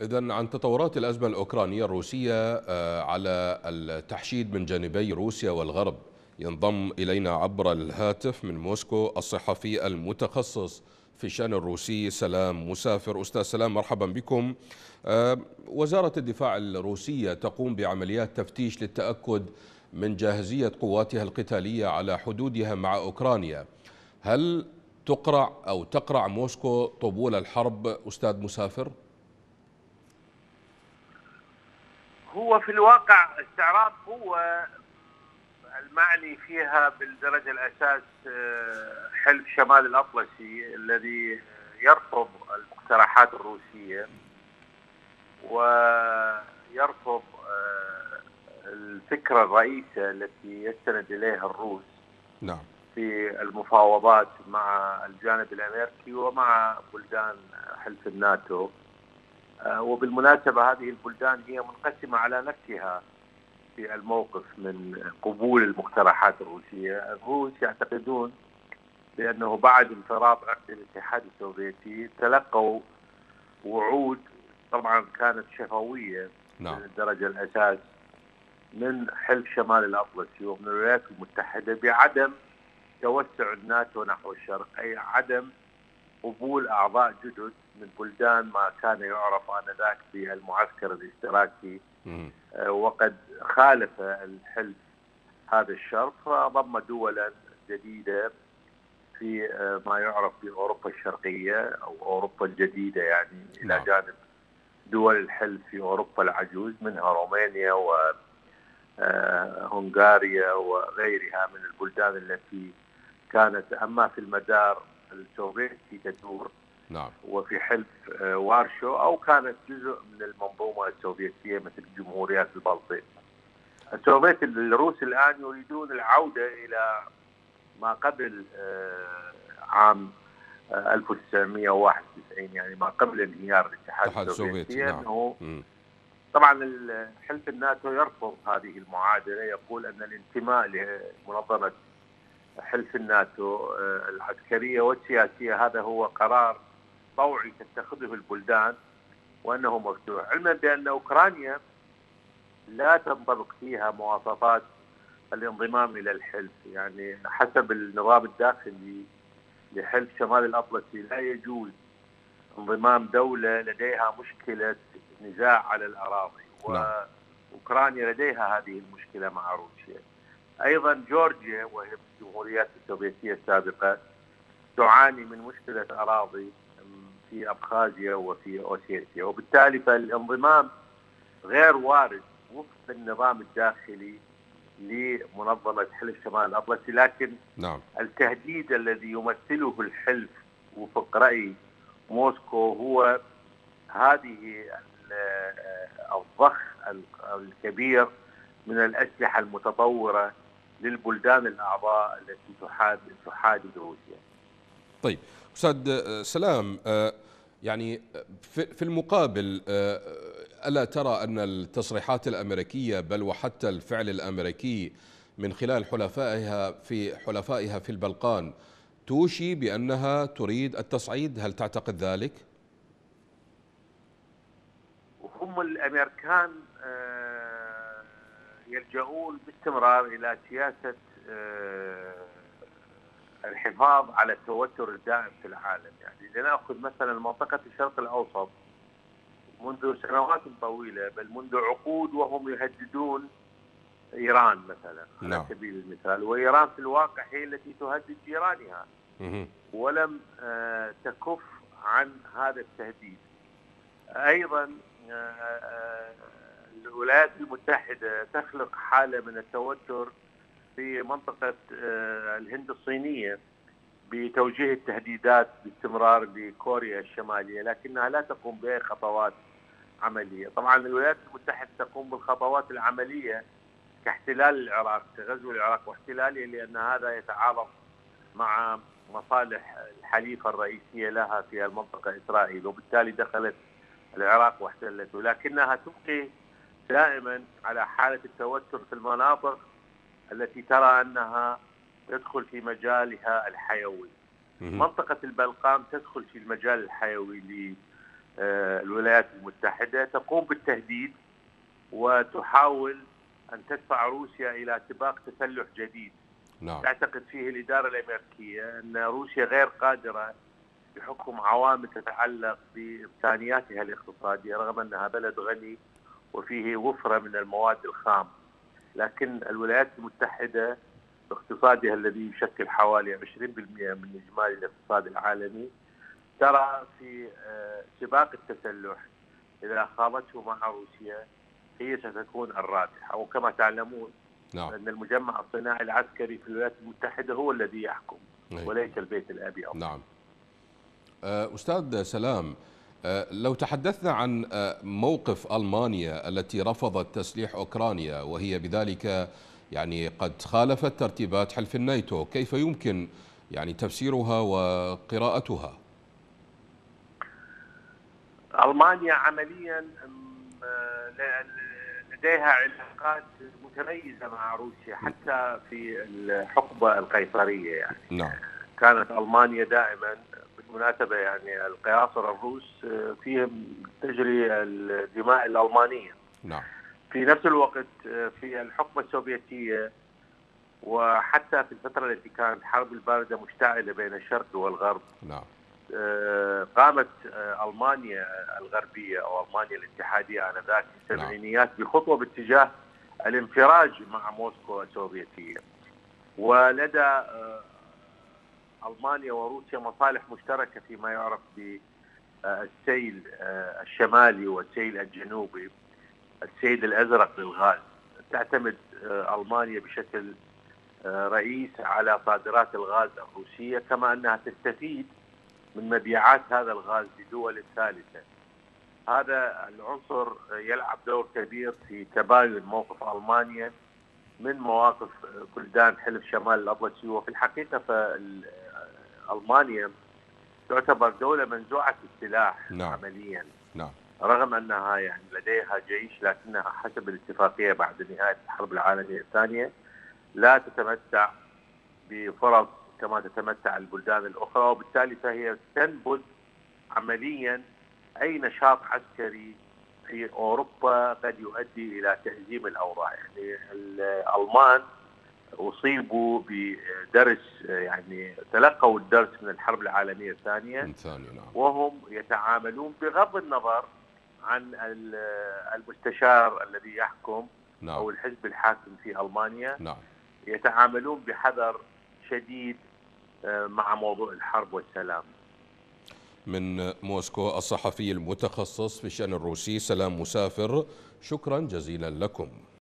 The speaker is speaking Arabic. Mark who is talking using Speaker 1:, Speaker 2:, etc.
Speaker 1: إذا عن تطورات الأزمة الأوكرانية الروسية آه، على التحشيد من جانبي روسيا والغرب. ينضم إلينا عبر الهاتف من موسكو الصحفي المتخصص في الشأن الروسي سلام مسافر. أستاذ سلام مرحبا بكم. آه، وزارة الدفاع الروسية تقوم بعمليات تفتيش للتأكد من جاهزية قواتها القتالية على حدودها مع أوكرانيا. هل تقرع أو تقرع موسكو طبول الحرب أستاذ مسافر؟
Speaker 2: هو في الواقع استعراض قوة المعني فيها بالدرجة الأساس آه، حلف شمال الأطلسي الذي يرفض المقترحات الروسية ويرفض آه، الفكرة الرئيسة التي يستند إليها الروس
Speaker 1: نعم.
Speaker 2: في المفاوضات مع الجانب الأمريكي ومع بلدان حلف الناتو. وبالمناسبة هذه البلدان هي منقسمة على نفسها في الموقف من قبول المقترحات الروسية الروس يعتقدون بأنه بعد انفراط عقد الاتحاد السوفيتي تلقوا وعود طبعا كانت شفوية
Speaker 1: نعم.
Speaker 2: من الدرجة الأساس من حلف شمال الأطلسي ومن الولايات المتحدة بعدم توسع الناتو نحو الشرق أي عدم قبول أعضاء جدد من بلدان ما كان يعرف آنذاك بالمعسكر الاشتراكي. آه، وقد خالف الحلف هذا الشرط فضم دولا جديدة في آه، ما يعرف بأوروبا الشرقية أو أوروبا الجديدة يعني إلى
Speaker 1: نعم.
Speaker 2: جانب دول الحلف في أوروبا العجوز منها رومانيا و آه، هنغاريا وغيرها من البلدان التي كانت. أما في المدار السوفيتي تدور
Speaker 1: نعم
Speaker 2: وفي حلف آه، وارسو أو كانت جزء من المنظومة السوفيتية مثل جمهوريات البلطيق. السوفيت الروس الآن يريدون العودة إلى ما قبل آه، عام آه، 1991 يعني ما قبل انهيار الاتحاد
Speaker 1: السوفيتي نعم
Speaker 2: انه. طبعا ال- حلف الناتو يرفض هذه المعادلة يقول أن الانتماء لمنظمة حلف الناتو آه، العسكرية والسياسية. هذا هو قرار طوعي تتخذه البلدان وأنه مفتوح. علما بأن أوكرانيا لا تنطبق فيها مواصفات الانضمام إلى الحلف. يعني حسب النظام الداخلي لحلف شمال الأطلسي لا يجوز انضمام دولة لديها مشكلة نزاع على الأراضي.
Speaker 1: نعم.
Speaker 2: وأوكرانيا لديها هذه المشكلة مع روسيا. أيضا جورجيا وهي من الجمهوريات السوفيتية السابقة تعاني من مشكلة أراضي في أبخازيا وفي أوسيتيا. وبالتالي فالانضمام غير وارد وفق النظام الداخلي لمنظمة حلف شمال الأطلسي. لكن
Speaker 1: نعم.
Speaker 2: التهديد الذي يمثله الحلف وفق رأي موسكو هو هذه ال- الضخ الكبير من الأسلحة المتطورة للبلدان الأعضاء التي تحاد تحادد روسيا.
Speaker 1: طيب أستاذ آه، سلام آه، يعني في في المقابل آه، ألا ترى أن التصريحات الأمريكية بل وحتى الفعل الأمريكي من خلال حلفائها في حلفائها في البلقان توشي بأنها تريد التصعيد هل تعتقد ذلك؟
Speaker 2: وهم الأمريكان آه، يلجؤون باستمرار إلى سياسة آه، الحفاظ على التوتر الدائم في العالم يعني لناخذ مثلا منطقة الشرق الأوسط منذ سنوات طويلة بل منذ عقود وهم يهددون إيران مثلا على
Speaker 1: نعم.
Speaker 2: سبيل المثال وإيران في الواقع هي التي تهدد جيرانها. ولم آه، تكف عن هذا التهديد أيضا آه، الولايات المتحدة تخلق حالة من التوتر في منطقة آه، الهند الصينية بتوجيه التهديدات باستمرار لكوريا الشمالية لكنها لا تقوم باي خطوات عملية، طبعا الولايات المتحدة تقوم بالخطوات العملية كاحتلال العراق كغزو العراق واحتلاله لأن هذا يتعارض مع مصالح الحليفة الرئيسية لها في المنطقة إسرائيل وبالتالي دخلت العراق واحتلته. لكنها تبقي دائما على حالة التوتر في المناطق التي ترى أنها تدخل في مجالها الحيوي. منطقة البلقان تدخل في المجال الحيوي الولايات المتحدة تقوم بالتهديد وتحاول أن تدفع روسيا إلى سباق تسلح جديد
Speaker 1: نعم.
Speaker 2: تعتقد فيه الإدارة الأمريكية أن روسيا غير قادرة بحكم عوامل تتعلق بإمكانياتها الاقتصادية رغم أنها بلد غني وفيه وفرة من المواد الخام لكن الولايات المتحدة باقتصادها الذي يشكل حوالي 20% من إجمالي الاقتصاد العالمي ترى في آه، سباق التسلح إذا خاضته مع روسيا هي ستكون الرابحة وكما تعلمون
Speaker 1: نعم.
Speaker 2: أن المجمع الصناعي العسكري في الولايات المتحدة هو الذي يحكم
Speaker 1: أي.
Speaker 2: وليس البيت الأبيض
Speaker 1: نعم آه، أستاذ سلام لو تحدثنا عن آه، موقف ألمانيا التي رفضت تسليح أوكرانيا وهي بذلك يعني قد خالفت ترتيبات حلف الناتو كيف يمكن يعني تفسيرها وقراءتها؟
Speaker 2: ألمانيا عمليا ل- لديها علاقات متميزة مع روسيا حتى في الحقبة القيصرية يعني.
Speaker 1: نعم.
Speaker 2: كانت ألمانيا دائما بالمناسبة يعني القياصرة الروس فيهم تجري الدماء الألمانية
Speaker 1: نعم
Speaker 2: في نفس الوقت في الحقبة السوفيتية وحتى في الفترة التي كانت الحرب الباردة مشتعلة بين الشرق والغرب
Speaker 1: نعم
Speaker 2: آه، قامت آه، ألمانيا الغربية أو ألمانيا الاتحادية آنذاك في
Speaker 1: نعم.
Speaker 2: السبعينيات بخطوة باتجاه الانفراج مع موسكو السوفيتيه. ولدى آه، ألمانيا وروسيا مصالح مشتركة فيما يعرف بالسيل الشمالي والسيل الجنوبي السيل الأزرق للغاز. تعتمد آه، ألمانيا بشكل آه، رئيس على صادرات الغاز الروسية كما أنها تستفيد من مبيعات هذا الغاز لدول الثالثة هذا العنصر يلعب دور كبير في تباين موقف ألمانيا من مواقف بلدان حلف شمال الأطلسي وفي الحقيقة فألمانيا تعتبر دولة منزوعة السلاح
Speaker 1: نعم.
Speaker 2: عمليا.
Speaker 1: نعم.
Speaker 2: رغم أنها يعني لديها جيش لكنها حسب الاتفاقية بعد نهاية الحرب العالمية الثانية لا تتمتع بفرص كما تتمتع البلدان الأخرى وبالتالي فهي تنبذ عمليا أي نشاط عسكري في أوروبا قد يؤدي إلى تهزيم الأوضاع. يعني الألمان أصيبوا بدرس يعني تلقوا الدرس من الحرب العالمية الثانية.
Speaker 1: الثانية نعم.
Speaker 2: وهم يتعاملون بغض النظر عن ال- المستشار الذي يحكم أو
Speaker 1: نعم
Speaker 2: الحزب الحاكم في ألمانيا.
Speaker 1: نعم.
Speaker 2: يتعاملون بحذر شديد آه، مع موضوع الحرب والسلام.
Speaker 1: من موسكو الصحفي المتخصص في الشأن الروسي سلام مسافر شكرا جزيلا لكم.